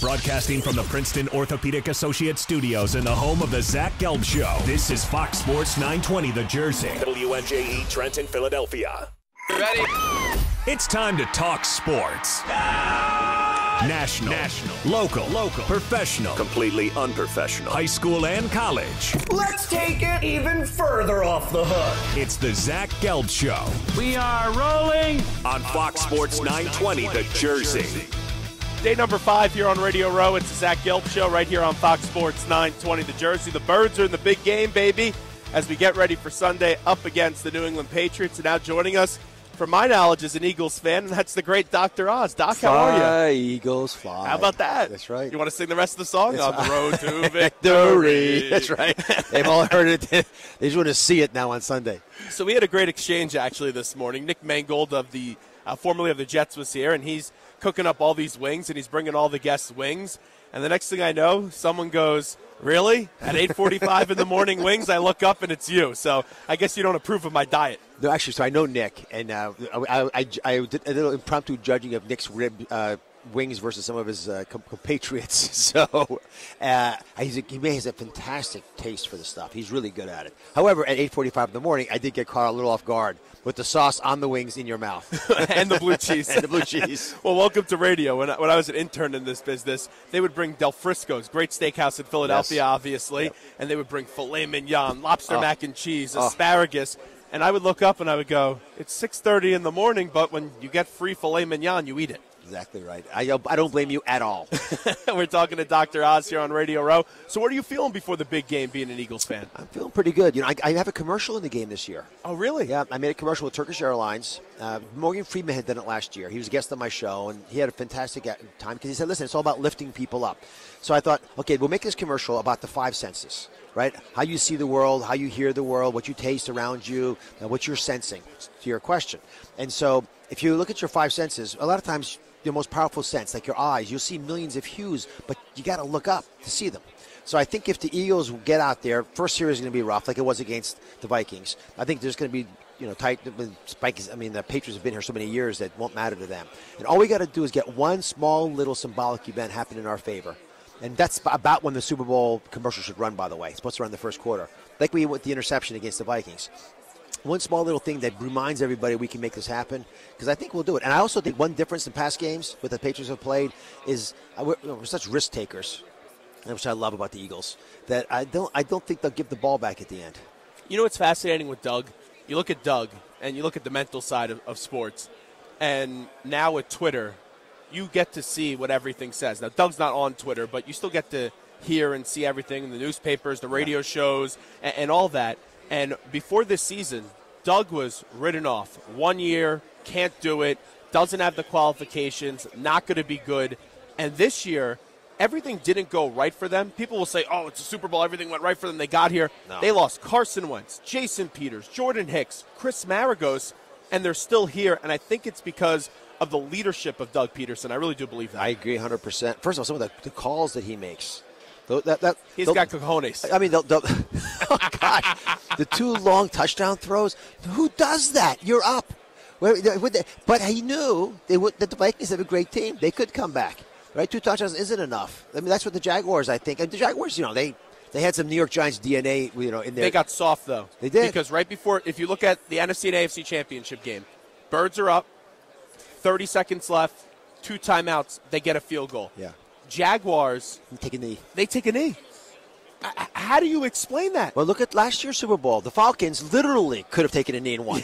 Broadcasting from the Princeton Orthopedic Associate Studios in the home of the Zach Gelb Show. This is Fox Sports 920 The Jersey. WNJE Trenton, Philadelphia. Ready? It's time to talk sports. National, National, local, local, professional, completely unprofessional, high school and college. Let's take it even further off the hook. It's the Zach Gelb Show We are rolling. on Fox Sports 920 The Jersey. Day number five here on Radio Row. It's the Zach Gelb Show right here on Fox Sports 920 The Jersey. The Birds are in the big game, baby, as we get ready for Sunday up against the New England Patriots. And now joining us, from my knowledge, is an Eagles fan, and that's the great Dr. Oz. Doc, how are you? Fly, Eagles, fly. How about that? That's right. You want to sing the rest of the song? That's on the road to victory. Victory. That's right. They've all heard it. they just want to see it now on Sunday. So we had a great exchange actually this morning. Nick Mangold of the uh, formerly of the Jets was here, and he's cooking up all these wings, and he's bringing all the guests wings. And the next thing I know, someone goes, "Really? At 8:45 in the morning, wings?" I look up, and it's you. So I guess you don't approve of my diet. No, actually, so I know Nick, and uh, I, I, I did a little impromptu judging of Nick's rib uh, wings versus some of his uh, compatriots. So uh, he's a, he has a fantastic taste for the stuff. He's really good at it. However, at 8:45 in the morning, I did get caught a little off guard with the sauce on the wings in your mouth and the blue cheese. and the blue cheese. Well, welcome to radio. When I, when I was an intern in this business, they would bring Del Frisco's, great steakhouse in Philadelphia, Yes. obviously, Yep. and they would bring filet mignon, lobster Oh. mac and cheese, Oh. asparagus, and I would look up and I would go, "It's 6:30 in the morning, but when you get free filet mignon, you eat it." Exactly right. I, I don't blame you at all. We're talking to Dr. Oz here on Radio Row. So, what are you feeling before the big game, being an Eagles fan? I'm feeling pretty good. You know, I, I have a commercial in the game this year. Oh, really? Yeah, I made a commercial with Turkish Airlines. Uh, Morgan Freeman had done it last year. He was a guest on my show, and he had a fantastic uh, time because he said, "Listen, it's all about lifting people up." So I thought, okay, we'll make this commercial about the five senses, right? How you see the world, how you hear the world, what you taste around you, and what you're sensing. To your question, and so if you look at your five senses, a lot of times your most powerful sense, like your eyes, you'll see millions of hues, but you got to look up to see them. So I think if the Eagles get out there, first series is going to be rough, like it was against the Vikings. I think there's going to be, you know, tight. Vikings. I mean, the Patriots have been here so many years that won't matter to them. And all we got to do is get one small little symbolic event happen in our favor. And that's about when the Super Bowl commercial should run. By the way, it's supposed to run the first quarter, like we with the interception against the Vikings one small little thing that reminds everybody we can make this happen because I think we'll do it. And I also think one difference in past games with the Patriots have played is uh, we're, you know, we're such risk takers, which I love about the Eagles. That I don't I don't think they'll give the ball back at the end. You know what's fascinating with Doug? You look at Doug and you look at the mental side of, of sports, and now with Twitter, you get to see what everything says. Now, Doug's not on Twitter, but you still get to hear and see everything in the newspapers, the radio shows, and, and all that. And before this season, Doug was written off. One year, can't do it, doesn't have the qualifications, not going to be good. And this year, everything didn't go right for them. People will say, oh, it's a Super Bowl, everything went right for them. They got here. No. They lost Carson Wentz, Jason Peters, Jordan Hicks, Chris Maragos, and they're still here. And I think it's because of the leadership of Doug Pederson. I really do believe that. I agree 100. percent First of all, some of the, the calls that he makes, that, that He's got cojones. I mean, they'll, they'll, oh gosh, the two long touchdown throws. Who does that? You're up. Where- would they- But he knew they would, that the Vikings have a great team. They could come back. Right? Two touchdowns isn't enough. I mean, that's what the Jaguars, I think. And the Jaguars, you know, they they had some New York Giants DNA, you know, in there. They got soft though. They did. because right before, if you look at the NFC and AFC championship game, Birds are up, 30 seconds left, two timeouts, they get a field goal. yeah. Jaguars, Taking the they take a knee. How do you explain that? well, look at last year's Super Bowl. The Falcons literally could have taken a knee and won.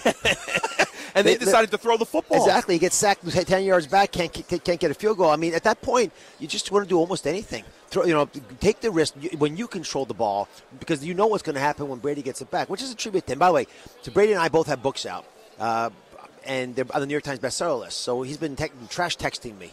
And they, they- decided to throw the football. Exactly. He gets sacked ten yards back, can't can't get a field goal. I mean, at that point, you just want to do almost anything. Throw, you know, take the risk when you control the ball because you know what's going to happen when Brady gets it back, which is a tribute to him. By the way, so Brady and I both have books out, uh, and they're on the New York Times bestseller list. So he's been tech trash texting me.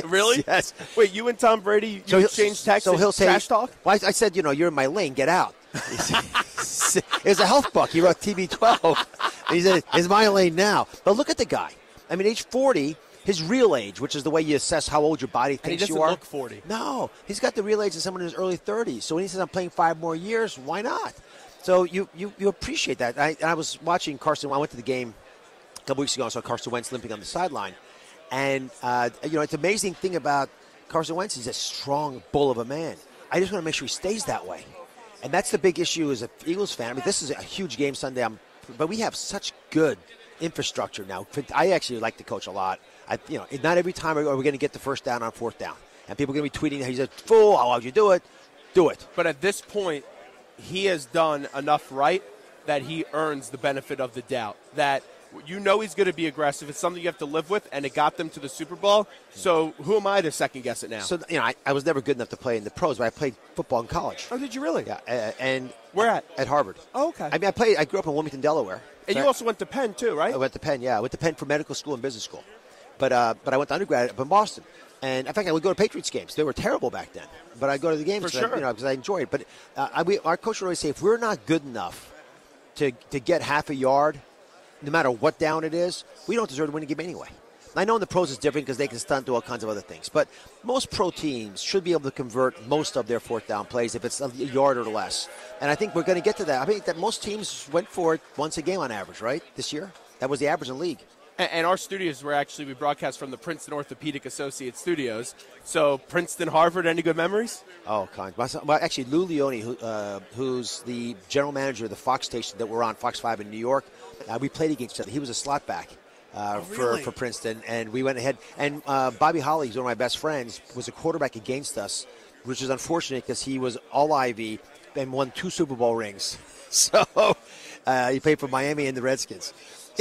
Really? Yes. Wait, you and Tom Brady, you So he'll- text So he'll say, trash talk? Well, I, I said, you know, you're in my lane. Get out. it was a health book. He wrote TB12. he said, "It's my lane now." But look at the guy. I mean, age 40, his real age, which is the way you assess how old your body thinks you are. look 40. No, he's got the real age of someone in his early 30s. So when he says, "I'm playing five more years," why not? So you you, you appreciate that. I, and I was watching Carson. I went to the game a couple weeks ago. I saw Carson Wentz limping on the sideline, and uh, you know, it's an amazing thing about Carson Wentz is a strong bull of a man. I just want to make sure he stays that way. And that's the big issue as an Eagles fan. I mean, this is a huge game Sunday, I'm, but we have such good infrastructure now. I actually like the coach a lot. I, you know, not every time are we going to get the first down on fourth down, and people are going to be tweeting, that "He's a fool! How would you do it? Do it." But at this point, he has done enough right that he earns the benefit of the doubt. That you know he's going to be aggressive. It's something you have to live with, and it got them to the Super Bowl. So who am I to second guess it now? So you know, I, I was never good enough to play in the pros, but I played football in college. Oh, did you really? Yeah, uh, and where at? At Harvard. Oh, okay. I mean, I played. I grew up in Wilmington, Delaware. And you also went to Penn too, right? I went to Penn. Yeah, I went to Penn for medical school and business school, but uh, but I went to undergrad up in Boston. And in fact, I would go to Patriots games. They were terrible back then, but I'd go to the games for sure. I, you know, because I enjoyed it. But uh, I, we, our coach would always say, if we're not good enough to to get half a yard, no matter what down it is, we don't deserve to win a game anyway. I know in the pros it's different because they can stunt, do all kinds of other things. But most pro teams should be able to convert most of their fourth down plays if it's a yard or less. And I think we're going to get to that. I think that most teams went for it once a game on average, right? This year, that was the average in the league. And our studios were actually we broadcast from the Princeton Orthopedic Associates Studios. So Princeton, Harvard, any good memories? Oh, kind. Well, actually, Lew Leone, who, uh, who's the general manager of the Fox station that we're on, Fox Five in New York, uh, we played against each other. He was a slot back. Uh, oh, really? for, for Princeton, and we went ahead. And uh, Bobby Holly, who's one of my best friends, was a quarterback against us, which is unfortunate because he was all Ivy and won two Super Bowl rings. So uh, he played for Miami and the Redskins.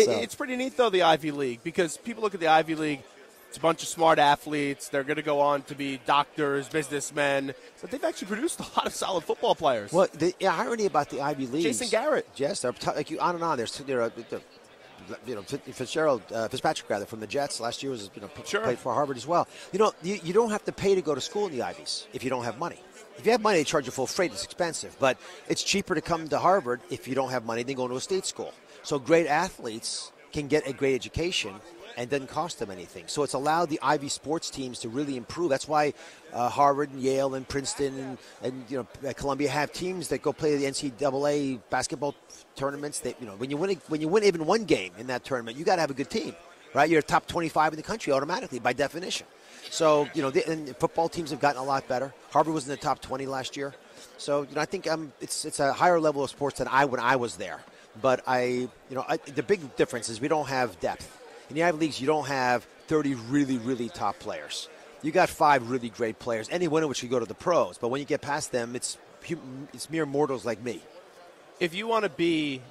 So. It's pretty neat, though, the Ivy League, because people look at the Ivy League. It's a bunch of smart athletes. They're going to go on to be doctors, businessmen, but they've actually produced a lot of solid football players. Well, the irony about the Ivy League, Jason Garrett, yes, they're t- like you on and on. There's there are, you know Fitzgerald uh, Fitzpatrick rather from the Jets last year was you know sure. played for Harvard as well. You know you, you don't have to pay to go to school in the Ivies if you don't have money. If you have money, they charge you full freight. It's expensive, but it's cheaper to come to Harvard if you don't have money than going to a state school. So great athletes can get a great education and doesn't cost them anything. So it's allowed the Ivy sports teams to really improve. That's why uh, Harvard and Yale and Princeton and, and you know Columbia have teams that go play the NCAA basketball tournaments. That you know when you win a, when you win even one game in that tournament, you got to have a good team, right? You're top 25 in the country automatically by definition. So you know, the, and football teams have gotten a lot better. Harvard was in the top 20 last year. So you know, I think um, it's it's a higher level of sports than I when I was there. But I, you know, I, the big difference is we don't have depth. In the Ivy Leagues, you don't have 30 really, really top players. You got five really great players. Any one of which could go to the pros. But when you get past them, it's it's mere mortals like me. If you want to be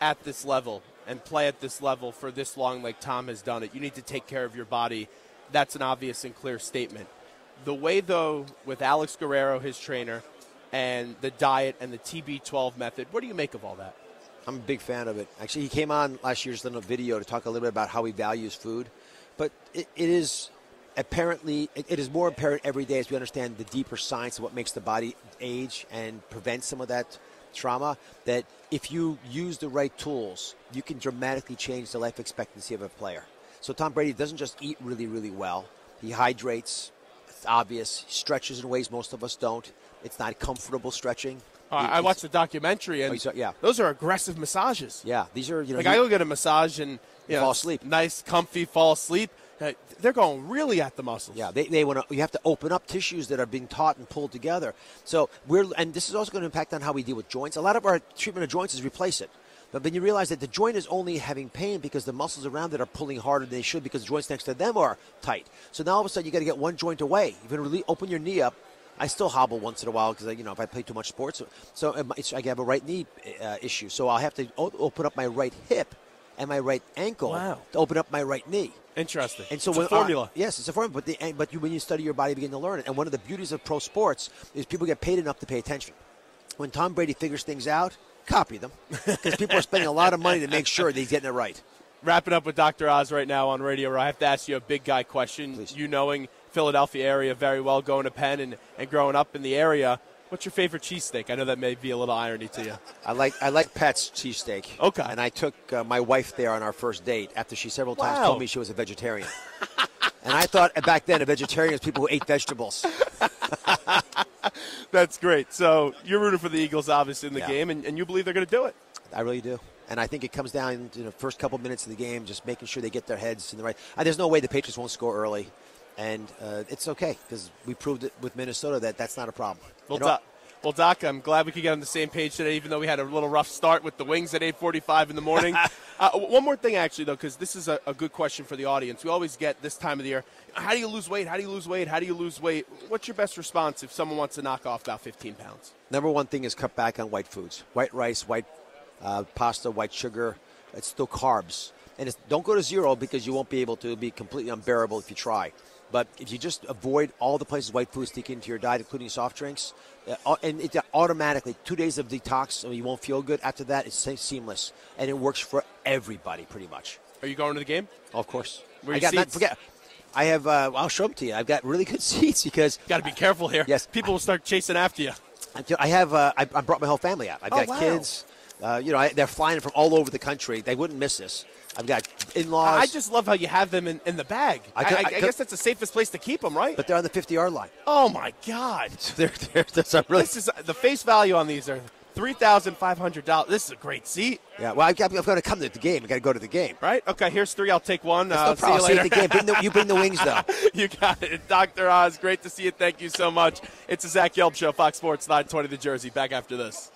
at this level and play at this level for this long, like Tom has done it, you need to take care of your body. That's an obvious and clear statement. The way, though, with Alex Guerrero, his trainer, and the diet and the TB12 method, what do you make of all that? I'm a big fan of it. Actually, he came on last year's a video to talk a little bit about how he values food, but it, it is apparently it, it is more apparent every day as we understand the deeper science of what makes the body age and prevent some of that trauma. That if you use the right tools, you can dramatically change the life expectancy of a player. So Tom Brady doesn't just eat really, really well. He hydrates. It's obvious. He stretches in ways most of us don't. It's not comfortable stretching. Uh, I watched the documentary, and oh, yeah. those are aggressive massages. Yeah, these are you know. Like I go get a massage and you know, fall asleep. Nice, comfy, fall asleep. They're going really at the muscles. Yeah, they, they want to. You have to open up tissues that are being taut and pulled together. So we're and this is also going to impact on how we deal with joints. A lot of our treatment of joints is replace it. But then you realize that the joint is only having pain because the muscles around it are pulling harder than they should because the joints next to them are tight. So now all of a sudden you got to get one joint away. Going to really open your knee up I still hobble once in a while because you know if I play too much sports, so I have a right knee uh, issue. So I'll have to open up my right hip and my right ankle wow. to open up my right knee. Interesting. And so it's when, a formula. Uh, yes, it's a formula. But the, but you, when you study your body, you begin to learn it. And one of the beauties of pro sports is people get paid enough to pay attention. When Tom Brady figures things out, copy them because people are spending a lot of money to make sure that he's getting it right. Wrapping up with Dr. Oz right now on radio, where I have to ask you a big guy question. Please. You knowing Philadelphia area very well, going to Penn and, and growing up in the area. What's your favorite cheesesteak? I know that may be a little irony to you. I like I like Pat's cheesesteak. Okay. And I took uh, my wife there on our first date after she several times wow. told me she was a vegetarian. and I thought back then a vegetarian is people who ate vegetables. That's great. So you're rooting for the Eagles, obviously, in the Yeah. game, and, and you believe they're going to do it. I really do. And I think it comes down to the first couple minutes of the game, just making sure they get their heads in the right. There's no way the Patriots won't score early. And uh, it's okay because we proved it with Minnesota that that's not a problem. Well, You know- Doc, well, Doc, I'm glad we could get on the same page today, even though we had a little rough start with the wings at 8:45 in the morning. uh, one more thing, actually, though, because this is a, a good question for the audience. We always get this time of the year: How do you lose weight? How do you lose weight? How do you lose weight? What's your best response if someone wants to knock off about 15 pounds? Number one thing is cut back on white foods, white rice, white uh, pasta, white sugar. It's still carbs, and it's, don't go to zero because you won't be able to It'll be completely unbearable if you try. But if you just avoid all the places white foods stick into your diet, including soft drinks, uh, and it automatically two days of detox, so you won't feel good. After that, it's seamless, and it works for everybody pretty much. Are you going to the game? Of course, Where I got not forget. I have. Uh, I'll show them to you. I've got really good seats because Got to be careful here. Yes. people will start chasing after you. I have. Uh, I, I brought my whole family out. I've Oh, got wow. kids. Uh, you know, I, they're flying from all over the country. They wouldn't miss this. I've got in-laws. I just love how you have them in, in the bag. I, I could- I- I I could- guess that's the safest place to keep them, right? but they're on the 50-yard line. oh my God! They're, they're, that's a really. This is the face value on these are three thousand five hundred dollars. This is a great seat, Yeah. Well, I've got, I've got to come to the game. I've got to go to the game. right? Okay, here's three. I'll take one. That's Uh, no problem. See See you you later. at the game. Bring the, you bring the wings, though. you got it, Dr. Oz. Great to see you. Thank you so much. It's the Zach Gelb Show, Fox Sports 920 The Jersey. Back after this.